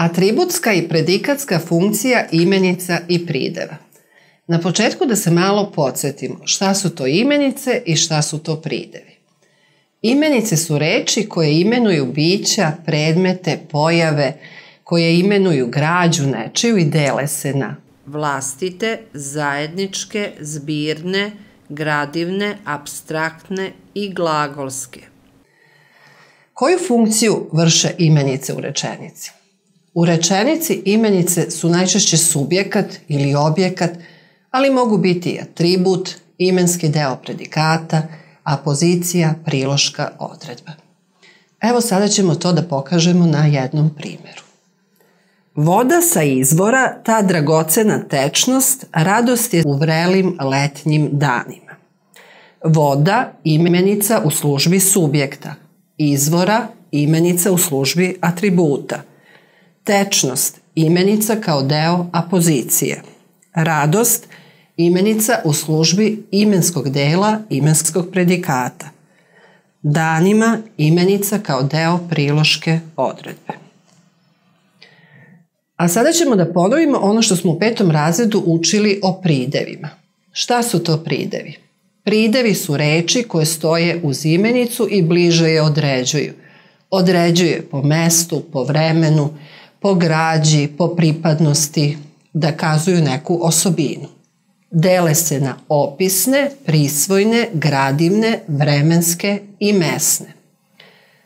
Atributska i predikatska funkcija imenica i prideva. Na početku da se malo podsjetimo šta su to imenice i šta su to pridevi. Imenice su reči koje imenuju bića, predmete, pojave, koje imenuju građu nečiju i dele se na vlastite, zajedničke, zbirne, gradivne, abstraktne i glagolske. Koju funkciju vrše imenice u rečenici? U rečenici imenice su najčešće subjekat ili objekat, ali mogu biti i atribut, imenski deo predikata, a pozicija, priloška, odredba. Evo sada ćemo to da pokažemo na jednom primjeru. Voda sa izvora, ta dragocena tečnost, radost je u vrelim letnjim danima. Voda, imenica u službi subjekta. Izvora, imenica u službi atributa. Tečnost, imenica kao deo apozicije. Radost, imenica u službi imenskog dela imenskog predikata. Danima, imenica kao deo priloške odredbe. A sada ćemo da ponovimo ono što smo u petom razredu učili o pridevima. Šta su to pridevi? Pridevi su reči koje stoje uz imenicu i bliže je određuju. Određuje po mestu, po vremenu, po građi, po pripadnosti, da kazuju neku osobinu. Dele se na opisne, prisvojne, gradivne, vremenske i mesne.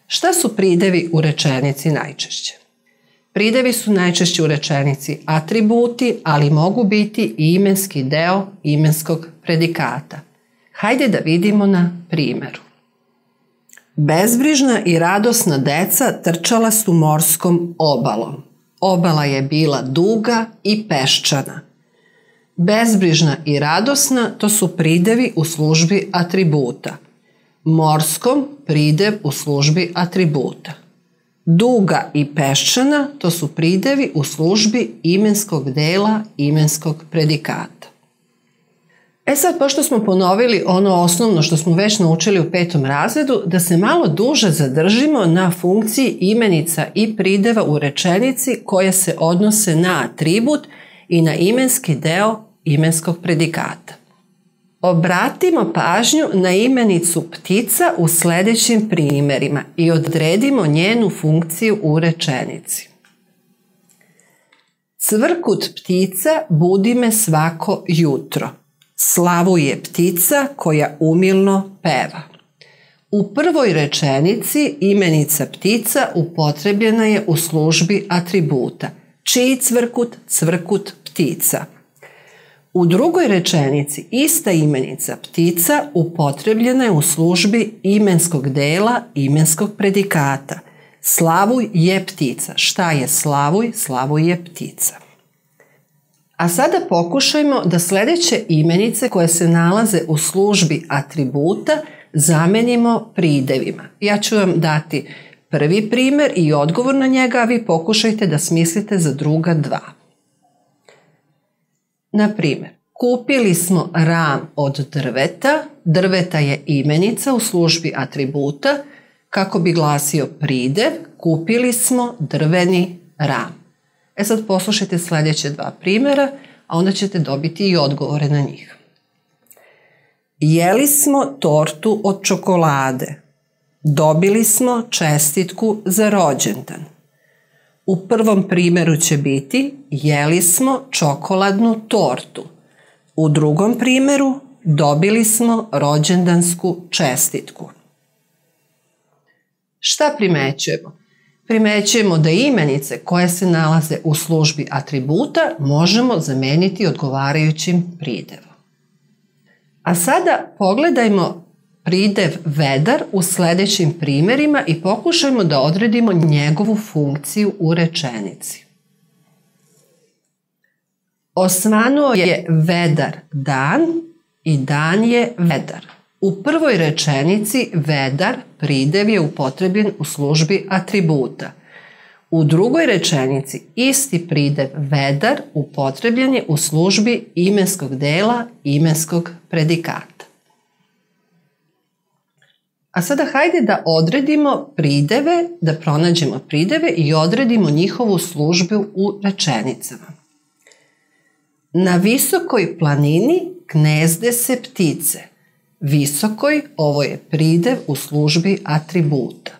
Šta su pridevi u rečenici najčešće? Pridevi su najčešće u rečenici atributi, ali mogu biti i imenski deo imenskog predikata. Hajde da vidimo na primeru. Bezbrižna i radosna deca trčala su morskom obalom. Obala je bila duga i peščana. Bezbrižna i radosna to su pridevi u službi atributa. Morskom pridev u službi atributa. Duga i peščana to su pridevi u službi imenskog dela imenskog predikata. E sad, pošto smo ponovili ono osnovno što smo već naučili u petom razredu, da se malo duže zadržimo na funkciji imenica i prideva u rečenici koje se odnose na atribut i na imenski deo imenskog predikata. Obratimo pažnju na imenicu ptica u sledećim primerima i odredimo njenu funkciju u rečenici. Cvrkut ptica budi me svako jutro. Slavu je ptica koja umilno peva. U prvoj rečenici imenica ptica upotrebljena je u službi atributa. Čiji cvrkut? Cvrkut ptica. U drugoj rečenici ista imenica ptica upotrebljena je u službi imenskog dela imenskog predikata. Slavuj je ptica. Šta je slavuj? Slavuj je ptica. A sada pokušajmo da sledeće imenice koje se nalaze u službi atributa zamenimo pridevima. Ja ću vam dati prvi primer i odgovor na njega, a vi pokušajte da smislite za druga dva. Na primer, kupili smo ram od drveta, drveta je imenica u službi atributa, kako bi glasio pridev, kupili smo drveni ram. E sad poslušajte sledeće dva primera, a onda ćete dobiti i odgovore na njih. Jeli smo tortu od čokolade. Dobili smo čestitku za rođendan. U prvom primeru će biti jeli smo čokoladnu tortu. U drugom primeru dobili smo rođendansku čestitku. Šta primećujemo? Primećujemo da imenice koje se nalaze u službi atributa možemo zameniti odgovarajućim pridevom. A sada pogledajmo pridev vedar u sledećim primerima i pokušajmo da odredimo njegovu funkciju u rečenici. Osvanuo je vedar dan i dan je vedar. U prvoj rečenici vedar pridev je upotrebljen u službi atributa. U drugoj rečenici isti pridev vedar upotrebljen je u službi imenskog dela imenskog predikata. A sada hajde da odredimo prideve, da pronađemo prideve i odredimo njihovu službu u rečenicama. Na visokoj planini gnezde se ptice. Visokoj, ovo je pridev u službi atributa.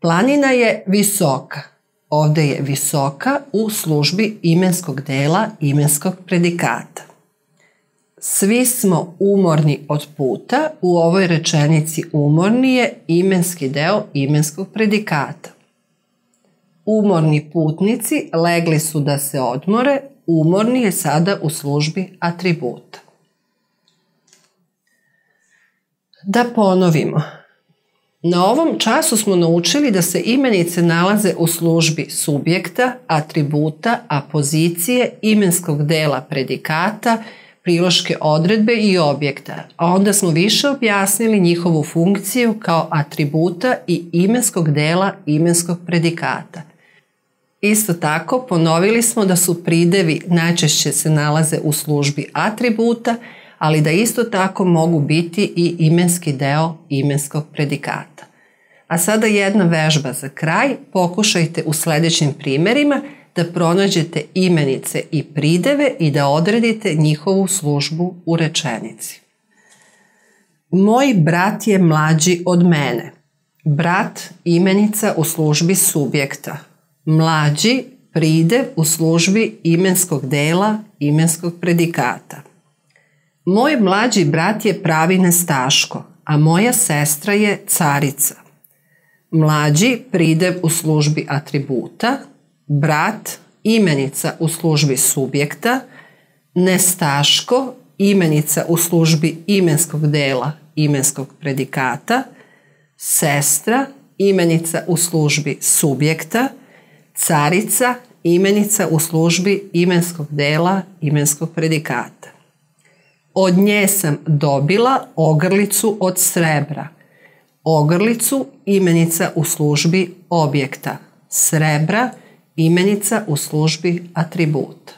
Planina je visoka. Ovde je visoka u službi imenskog dela imenskog predikata. Svi smo umorni od puta, u ovoj rečenici umorni je imenski deo imenskog predikata. Umorni putnici legli su da se odmore, umorni je sada u službi atributa. Da ponovimo. Na ovom času smo naučili da se imenice nalaze u službi subjekta, atributa, apozicije, imenskog dela predikata, priloške odredbe i objekta, a onda smo više objasnili njihovu funkciju kao atributa i imenskog dela imenskog predikata. Isto tako ponovili smo da su pridevi najčešće se nalaze u službi atributa, ali da isto tako mogu biti i imenski deo imenskog predikata. A sada jedna vežba za kraj, pokušajte u sledećim primerima da pronađete imenice i prideve i da odredite njihovu službu u rečenici. Moj brat je mlađi od mene. Brat imenica u službi subjekta. Mlađi pridev u službi imenskog dela imenskog predikata. Moj mlađi brat je pravi nestaško, a moja sestra je carica. Mlađi pridev u službi atributa, brat imenica u službi subjekta, nestaško imenica u službi imenskog dela imenskog predikata, sestra imenica u službi subjekta, carica imenica u službi imenskog dela imenskog predikata. Od nje sam dobila ogrlicu od srebra. Ogrlicu imenica u službi objekta. Srebra imenica u službi atributa.